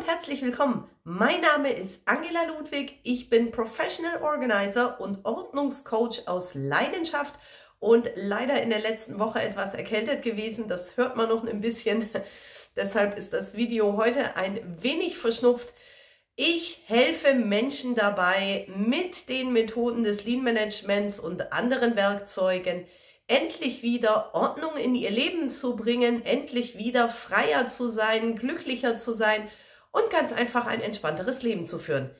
und herzlich willkommen. Mein Name ist Angela Ludwig. Ich bin Professional Organizer und Ordnungscoach aus Leidenschaft und leider in der letzten Woche etwas erkältet gewesen. Das hört man noch ein bisschen. Deshalb ist das Video heute ein wenig verschnupft. Ich helfe Menschen dabei, mit den Methoden des Lean Managements und anderen Werkzeugen endlich wieder Ordnung in ihr Leben zu bringen, endlich wieder freier zu sein, glücklicher zu sein und ganz einfach ein entspannteres Leben zu führen.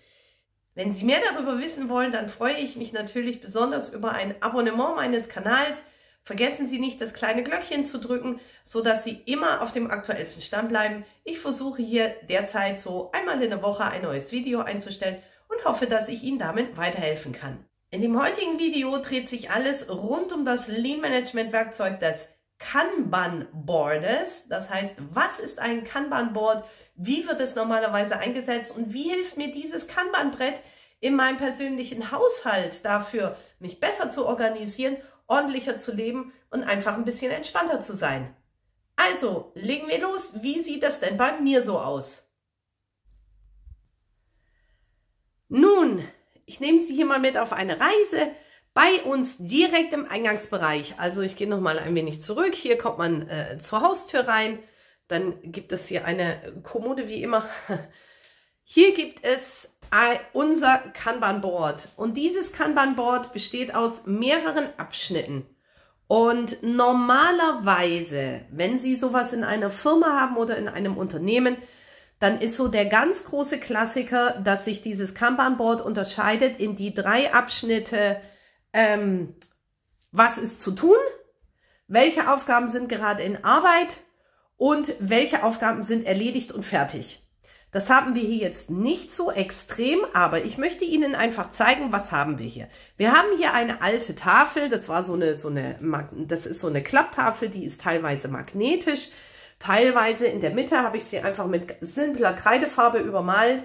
Wenn Sie mehr darüber wissen wollen, dann freue ich mich natürlich besonders über ein Abonnement meines Kanals. Vergessen Sie nicht, das kleine Glöckchen zu drücken, so dass Sie immer auf dem aktuellsten Stand bleiben. Ich versuche hier derzeit so einmal in der Woche ein neues Video einzustellen und hoffe, dass ich Ihnen damit weiterhelfen kann. In dem heutigen Video dreht sich alles rund um das Lean Management Werkzeug des Kanban Boards. Das heißt, was ist ein Kanban Board? Wie wird es normalerweise eingesetzt? Und wie hilft mir dieses Kanban Brett in meinem persönlichen Haushalt dafür, mich besser zu organisieren, ordentlicher zu leben und einfach ein bisschen entspannter zu sein? Also, legen wir los. Wie sieht das denn bei mir so aus? Nun, ich nehme Sie hier mal mit auf eine Reise bei uns direkt im Eingangsbereich. Also ich gehe noch mal ein wenig zurück. Hier kommt man äh, zur Haustür rein. Dann gibt es hier eine Kommode wie immer. Hier gibt es unser Kanban-Board. Und dieses Kanban-Board besteht aus mehreren Abschnitten. Und normalerweise, wenn Sie sowas in einer Firma haben oder in einem Unternehmen, dann ist so der ganz große Klassiker, dass sich dieses Kanban-Board unterscheidet in die drei Abschnitte, ähm, was ist zu tun, welche Aufgaben sind gerade in Arbeit und welche Aufgaben sind erledigt und fertig. Das haben wir hier jetzt nicht so extrem, aber ich möchte Ihnen einfach zeigen, was haben wir hier. Wir haben hier eine alte Tafel, das war so eine, so eine, das ist so eine Klapptafel, die ist teilweise magnetisch. Teilweise in der Mitte habe ich sie einfach mit simpler Kreidefarbe übermalt.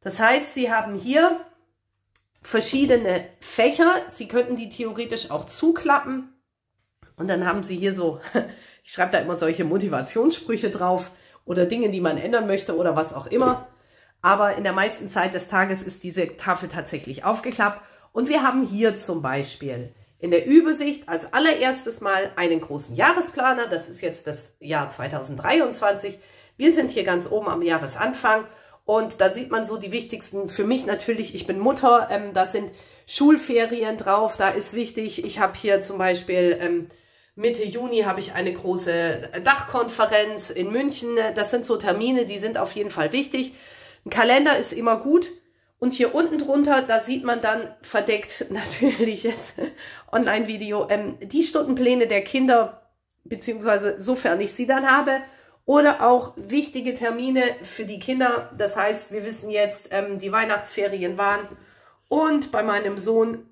Das heißt, Sie haben hier verschiedene Fächer. Sie könnten die theoretisch auch zuklappen. Und dann haben Sie hier so, ich schreibe da immer solche Motivationssprüche drauf oder Dinge, die man ändern möchte oder was auch immer. Aber in der meisten Zeit des Tages ist diese Tafel tatsächlich aufgeklappt. Und wir haben hier zum Beispiel in der Übersicht als allererstes mal einen großen Jahresplaner. Das ist jetzt das Jahr 2023. Wir sind hier ganz oben am Jahresanfang und da sieht man so die wichtigsten, für mich natürlich, ich bin Mutter, ähm, da sind Schulferien drauf, da ist wichtig, ich habe hier zum Beispiel ähm, Mitte Juni habe ich eine große Dachkonferenz in München. Das sind so Termine, die sind auf jeden Fall wichtig. Ein Kalender ist immer gut. Und hier unten drunter, da sieht man dann verdeckt natürlich jetzt Online-Video, ähm, die Stundenpläne der Kinder, beziehungsweise sofern ich sie dann habe, oder auch wichtige Termine für die Kinder. Das heißt, wir wissen jetzt, ähm, die Weihnachtsferien waren und bei meinem Sohn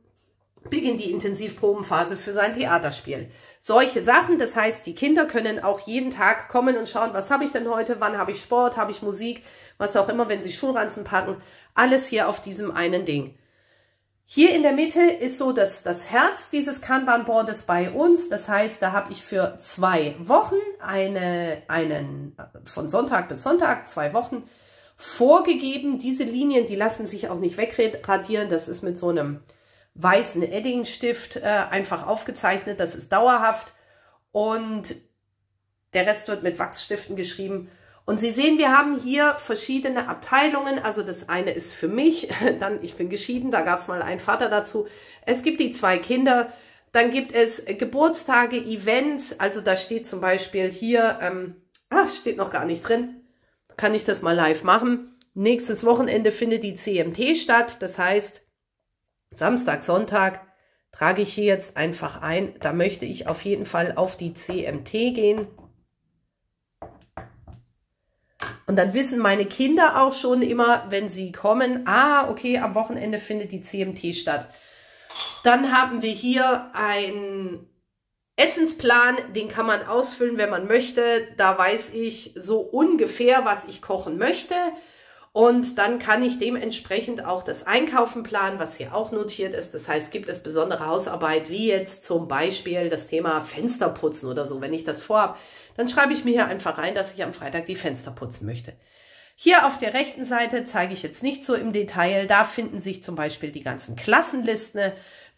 beginnt die Intensivprobenphase für sein Theaterspiel. Solche Sachen, das heißt, die Kinder können auch jeden Tag kommen und schauen, was habe ich denn heute, wann habe ich Sport, habe ich Musik, was auch immer, wenn sie Schulranzen packen. Alles hier auf diesem einen Ding. Hier in der Mitte ist so das, das Herz dieses Kanban-Boards bei uns. Das heißt, da habe ich für zwei Wochen eine, einen, von Sonntag bis Sonntag, zwei Wochen, vorgegeben. Diese Linien, die lassen sich auch nicht wegradieren. Das ist mit so einem weißen Eddingstift äh, einfach aufgezeichnet. Das ist dauerhaft. Und der Rest wird mit Wachsstiften geschrieben. Und Sie sehen, wir haben hier verschiedene Abteilungen. Also das eine ist für mich, dann ich bin geschieden, da gab es mal einen Vater dazu. Es gibt die zwei Kinder, dann gibt es Geburtstage, Events. Also da steht zum Beispiel hier, ähm, ah, steht noch gar nicht drin, kann ich das mal live machen. Nächstes Wochenende findet die CMT statt. Das heißt, Samstag, Sonntag trage ich hier jetzt einfach ein. Da möchte ich auf jeden Fall auf die CMT gehen. Und dann wissen meine Kinder auch schon immer, wenn sie kommen, ah, okay, am Wochenende findet die CMT statt. Dann haben wir hier einen Essensplan, den kann man ausfüllen, wenn man möchte. Da weiß ich so ungefähr, was ich kochen möchte. Und dann kann ich dementsprechend auch das Einkaufen planen, was hier auch notiert ist. Das heißt, gibt es besondere Hausarbeit, wie jetzt zum Beispiel das Thema Fensterputzen oder so. Wenn ich das vorhabe, dann schreibe ich mir hier einfach rein, dass ich am Freitag die Fenster putzen möchte. Hier auf der rechten Seite zeige ich jetzt nicht so im Detail. Da finden sich zum Beispiel die ganzen Klassenlisten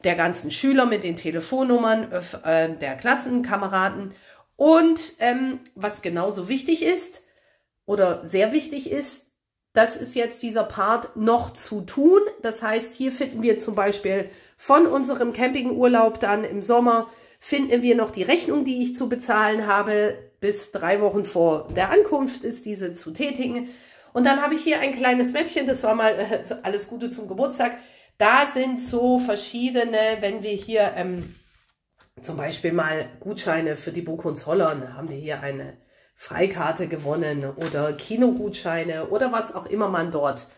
der ganzen Schüler mit den Telefonnummern äh, der Klassenkameraden. Und ähm, was genauso wichtig ist oder sehr wichtig ist, das ist jetzt dieser Part noch zu tun. Das heißt, hier finden wir zum Beispiel von unserem Campingurlaub dann im Sommer, finden wir noch die Rechnung, die ich zu bezahlen habe. Bis drei Wochen vor der Ankunft ist diese zu tätigen. Und dann habe ich hier ein kleines Mäppchen, das war mal äh, alles Gute zum Geburtstag. Da sind so verschiedene, wenn wir hier ähm, zum Beispiel mal Gutscheine für die Buchkunst Holland, haben wir hier eine Freikarte gewonnen oder Kinogutscheine oder was auch immer man dort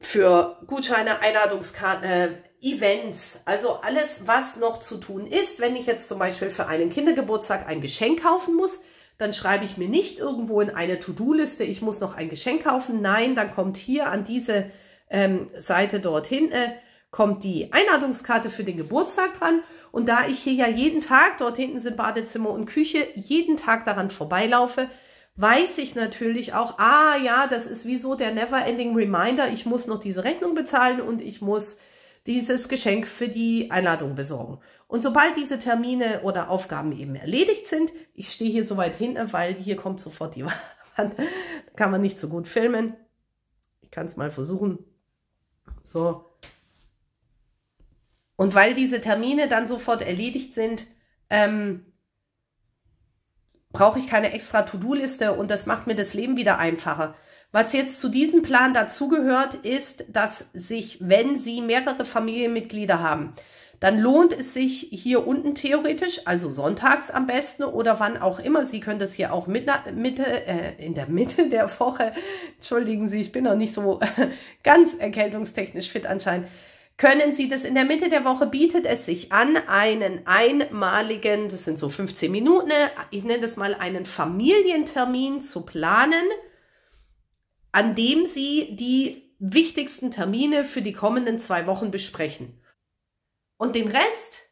für Gutscheine, Einladungskarten, Events, also alles, was noch zu tun ist. Wenn ich jetzt zum Beispiel für einen Kindergeburtstag ein Geschenk kaufen muss, dann schreibe ich mir nicht irgendwo in eine To-Do-Liste, ich muss noch ein Geschenk kaufen. Nein, dann kommt hier an diese ähm, Seite dorthin, äh, kommt die Einladungskarte für den Geburtstag dran. Und da ich hier ja jeden Tag, dort hinten sind Badezimmer und Küche, jeden Tag daran vorbeilaufe, weiß ich natürlich auch, ah ja, das ist wie so der Never-Ending Reminder, ich muss noch diese Rechnung bezahlen und ich muss dieses Geschenk für die Einladung besorgen. Und sobald diese Termine oder Aufgaben eben erledigt sind, ich stehe hier so weit hinten, weil hier kommt sofort die Wand, kann man nicht so gut filmen. Ich kann es mal versuchen. So, und weil diese Termine dann sofort erledigt sind, ähm, brauche ich keine extra To-Do-Liste und das macht mir das Leben wieder einfacher. Was jetzt zu diesem Plan dazugehört, ist, dass sich, wenn Sie mehrere Familienmitglieder haben, dann lohnt es sich hier unten theoretisch, also sonntags am besten oder wann auch immer. Sie können das hier auch mit, Mitte, äh, in der Mitte der Woche, entschuldigen Sie, ich bin noch nicht so ganz erkältungstechnisch fit anscheinend, können Sie das in der Mitte der Woche, bietet es sich an, einen einmaligen, das sind so 15 Minuten, ich nenne das mal einen Familientermin zu planen, an dem Sie die wichtigsten Termine für die kommenden zwei Wochen besprechen. Und den Rest,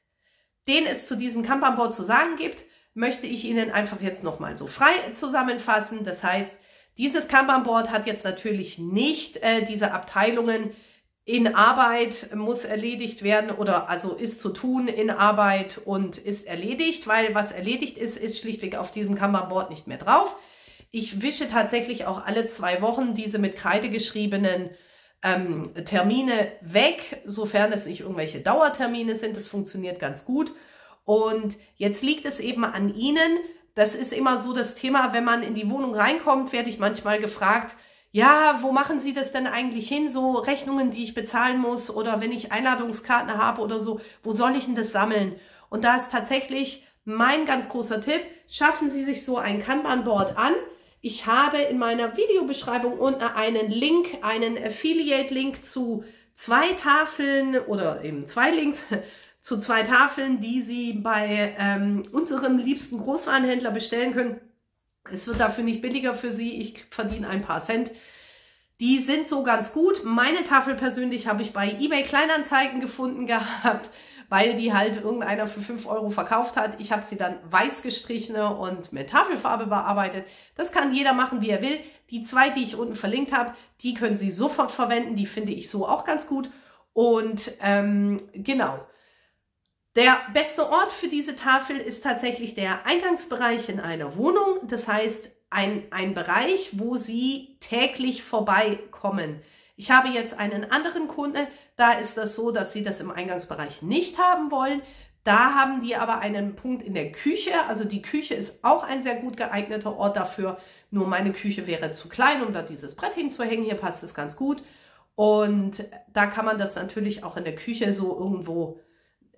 den es zu diesem Camp zu sagen gibt, möchte ich Ihnen einfach jetzt nochmal so frei zusammenfassen. Das heißt, dieses Camp hat jetzt natürlich nicht äh, diese Abteilungen, in Arbeit muss erledigt werden oder also ist zu tun in Arbeit und ist erledigt, weil was erledigt ist, ist schlichtweg auf diesem Kanban-Board nicht mehr drauf. Ich wische tatsächlich auch alle zwei Wochen diese mit Kreide geschriebenen ähm, Termine weg, sofern es nicht irgendwelche Dauertermine sind. Das funktioniert ganz gut. Und jetzt liegt es eben an Ihnen. Das ist immer so das Thema, wenn man in die Wohnung reinkommt, werde ich manchmal gefragt, ja, wo machen Sie das denn eigentlich hin? So Rechnungen, die ich bezahlen muss oder wenn ich Einladungskarten habe oder so, wo soll ich denn das sammeln? Und da ist tatsächlich mein ganz großer Tipp, schaffen Sie sich so ein Kanban-Board an. Ich habe in meiner Videobeschreibung unten einen Link, einen Affiliate-Link zu zwei Tafeln oder eben zwei Links zu zwei Tafeln, die Sie bei ähm, unserem liebsten Großwarenhändler bestellen können. Es wird dafür nicht billiger für Sie. Ich verdiene ein paar Cent. Die sind so ganz gut. Meine Tafel persönlich habe ich bei eBay Kleinanzeigen gefunden gehabt, weil die halt irgendeiner für 5 Euro verkauft hat. Ich habe sie dann weiß gestrichen und mit Tafelfarbe bearbeitet. Das kann jeder machen, wie er will. Die zwei, die ich unten verlinkt habe, die können Sie sofort verwenden. Die finde ich so auch ganz gut. Und ähm, genau. Der beste Ort für diese Tafel ist tatsächlich der Eingangsbereich in einer Wohnung. Das heißt, ein, ein Bereich, wo Sie täglich vorbeikommen. Ich habe jetzt einen anderen Kunde, da ist das so, dass Sie das im Eingangsbereich nicht haben wollen. Da haben die aber einen Punkt in der Küche. Also die Küche ist auch ein sehr gut geeigneter Ort dafür. Nur meine Küche wäre zu klein, um da dieses Brett hinzuhängen. Hier passt es ganz gut. Und da kann man das natürlich auch in der Küche so irgendwo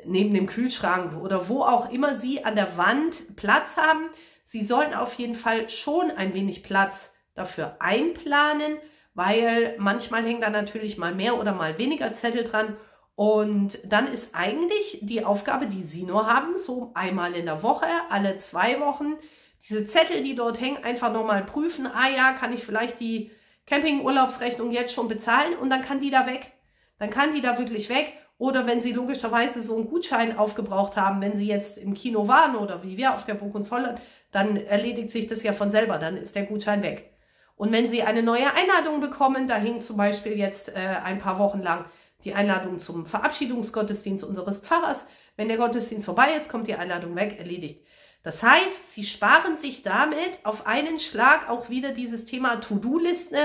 neben dem Kühlschrank oder wo auch immer Sie an der Wand Platz haben. Sie sollten auf jeden Fall schon ein wenig Platz dafür einplanen, weil manchmal hängen da natürlich mal mehr oder mal weniger Zettel dran. Und dann ist eigentlich die Aufgabe, die Sie nur haben, so einmal in der Woche, alle zwei Wochen, diese Zettel, die dort hängen, einfach nochmal prüfen. Ah ja, kann ich vielleicht die Campingurlaubsrechnung jetzt schon bezahlen und dann kann die da weg. Dann kann die da wirklich weg oder wenn Sie logischerweise so einen Gutschein aufgebraucht haben, wenn Sie jetzt im Kino waren oder wie wir auf der Burg und Holland, dann erledigt sich das ja von selber, dann ist der Gutschein weg. Und wenn Sie eine neue Einladung bekommen, da hing zum Beispiel jetzt äh, ein paar Wochen lang die Einladung zum Verabschiedungsgottesdienst unseres Pfarrers. Wenn der Gottesdienst vorbei ist, kommt die Einladung weg, erledigt. Das heißt, Sie sparen sich damit auf einen Schlag auch wieder dieses Thema To-Do-Liste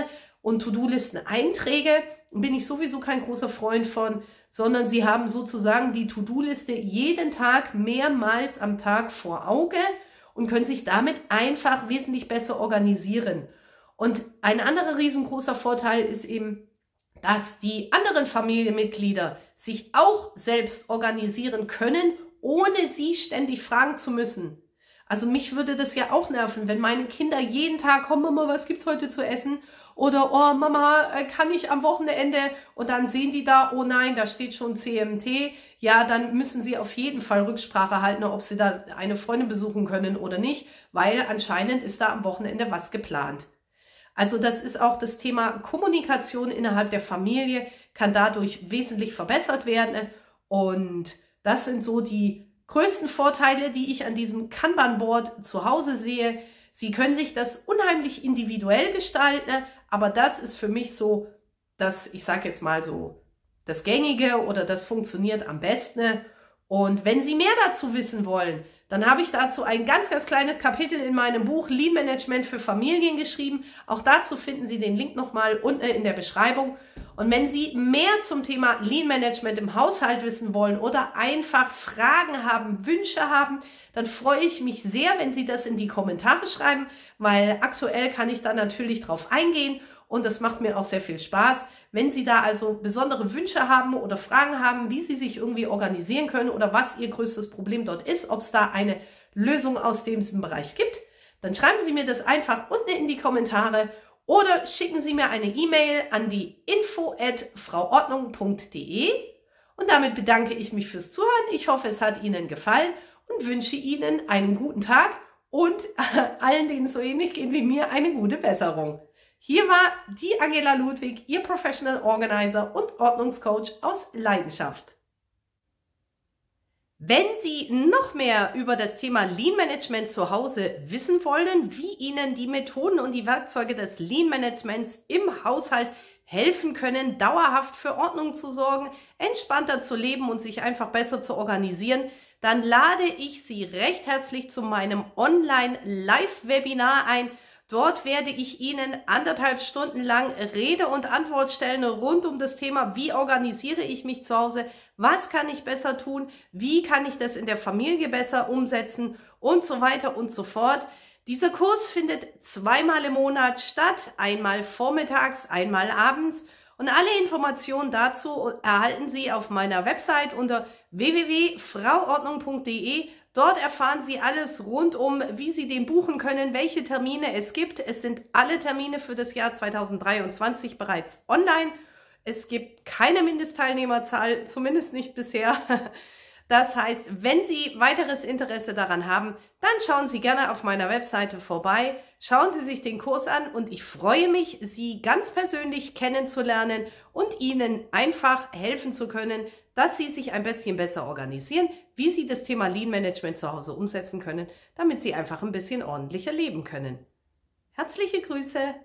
und To-Do-Listen-Einträge. Bin ich sowieso kein großer Freund von, sondern Sie haben sozusagen die To-Do-Liste jeden Tag mehrmals am Tag vor Auge und können sich damit einfach wesentlich besser organisieren. Und ein anderer riesengroßer Vorteil ist eben, dass die anderen Familienmitglieder sich auch selbst organisieren können, ohne sie ständig fragen zu müssen. Also mich würde das ja auch nerven, wenn meine Kinder jeden Tag kommen, Mama, was gibt's heute zu essen? Oder, oh Mama, äh, kann ich am Wochenende? Und dann sehen die da, oh nein, da steht schon CMT. Ja, dann müssen sie auf jeden Fall Rücksprache halten, ob sie da eine Freundin besuchen können oder nicht, weil anscheinend ist da am Wochenende was geplant. Also das ist auch das Thema Kommunikation innerhalb der Familie, kann dadurch wesentlich verbessert werden. Und das sind so die größten Vorteile, die ich an diesem Kanban-Board zu Hause sehe. Sie können sich das unheimlich individuell gestalten, aber das ist für mich so, dass ich sage jetzt mal so, das Gängige oder das funktioniert am besten. Und wenn Sie mehr dazu wissen wollen, dann habe ich dazu ein ganz, ganz kleines Kapitel in meinem Buch Lean Management für Familien geschrieben. Auch dazu finden Sie den Link nochmal unten in der Beschreibung. Und wenn Sie mehr zum Thema Lean Management im Haushalt wissen wollen oder einfach Fragen haben, Wünsche haben, dann freue ich mich sehr, wenn Sie das in die Kommentare schreiben, weil aktuell kann ich da natürlich drauf eingehen und das macht mir auch sehr viel Spaß. Wenn Sie da also besondere Wünsche haben oder Fragen haben, wie Sie sich irgendwie organisieren können oder was Ihr größtes Problem dort ist, ob es da eine Lösung aus diesem Bereich gibt, dann schreiben Sie mir das einfach unten in die Kommentare oder schicken Sie mir eine E-Mail an die info at frauordnung.de und damit bedanke ich mich fürs Zuhören. Ich hoffe, es hat Ihnen gefallen und wünsche Ihnen einen guten Tag und allen, denen es so ähnlich geht wie mir, eine gute Besserung. Hier war die Angela Ludwig, Ihr Professional Organizer und Ordnungscoach aus Leidenschaft. Wenn Sie noch mehr über das Thema Lean Management zu Hause wissen wollen, wie Ihnen die Methoden und die Werkzeuge des Lean Managements im Haushalt helfen können, dauerhaft für Ordnung zu sorgen, entspannter zu leben und sich einfach besser zu organisieren, dann lade ich Sie recht herzlich zu meinem Online-Live-Webinar ein – Dort werde ich Ihnen anderthalb Stunden lang Rede und Antwort stellen rund um das Thema, wie organisiere ich mich zu Hause, was kann ich besser tun, wie kann ich das in der Familie besser umsetzen und so weiter und so fort. Dieser Kurs findet zweimal im Monat statt, einmal vormittags, einmal abends. Und alle Informationen dazu erhalten Sie auf meiner Website unter www.frauordnung.de Dort erfahren Sie alles rund um, wie Sie den buchen können, welche Termine es gibt. Es sind alle Termine für das Jahr 2023 bereits online. Es gibt keine Mindestteilnehmerzahl, zumindest nicht bisher. Das heißt, wenn Sie weiteres Interesse daran haben, dann schauen Sie gerne auf meiner Webseite vorbei, schauen Sie sich den Kurs an und ich freue mich, Sie ganz persönlich kennenzulernen und Ihnen einfach helfen zu können, dass Sie sich ein bisschen besser organisieren, wie Sie das Thema Lean Management zu Hause umsetzen können, damit Sie einfach ein bisschen ordentlicher leben können. Herzliche Grüße!